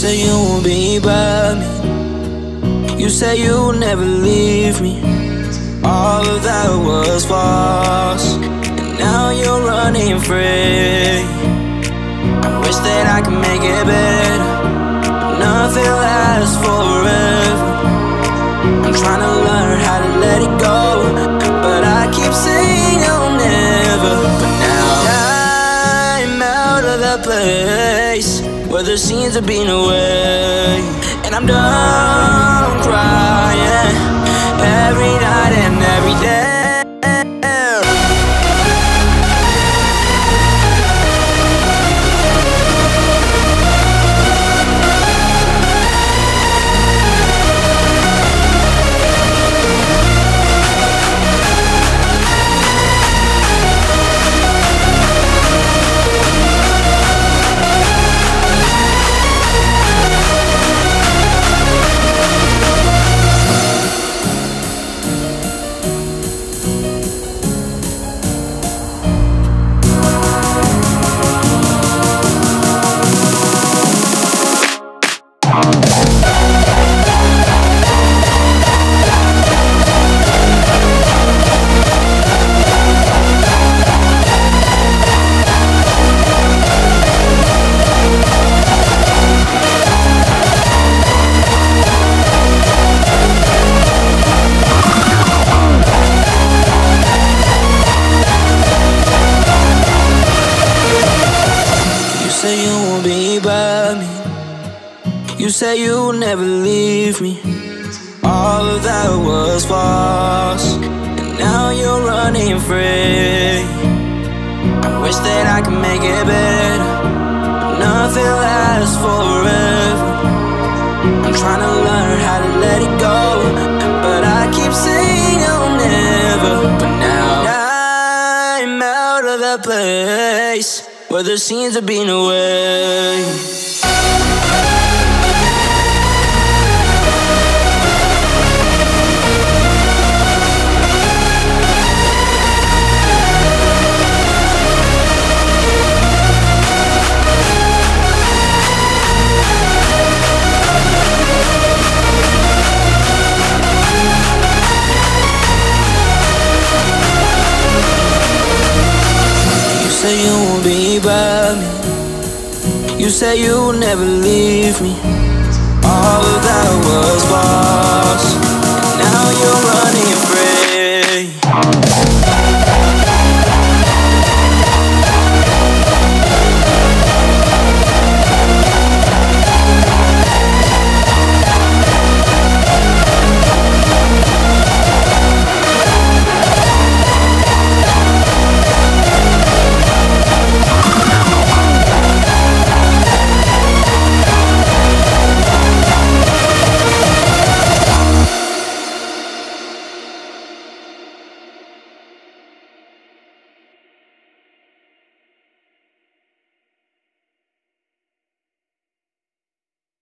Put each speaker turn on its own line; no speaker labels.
say you won't be by me. You say you'll never leave me. All of that was false. And now you're running free. I wish that I could make it better. Nothing lasts forever. I'm trying to learn how to the scenes have been away. You you won't be by me. You say you'll never leave me. All of that was false. And now you're running free. I wish that I could make it better. Nothing lasts forever. I'm trying to learn how to let it go. Place where the scenes have been away. You say you won't be by me. You say you'll never leave me. All of that was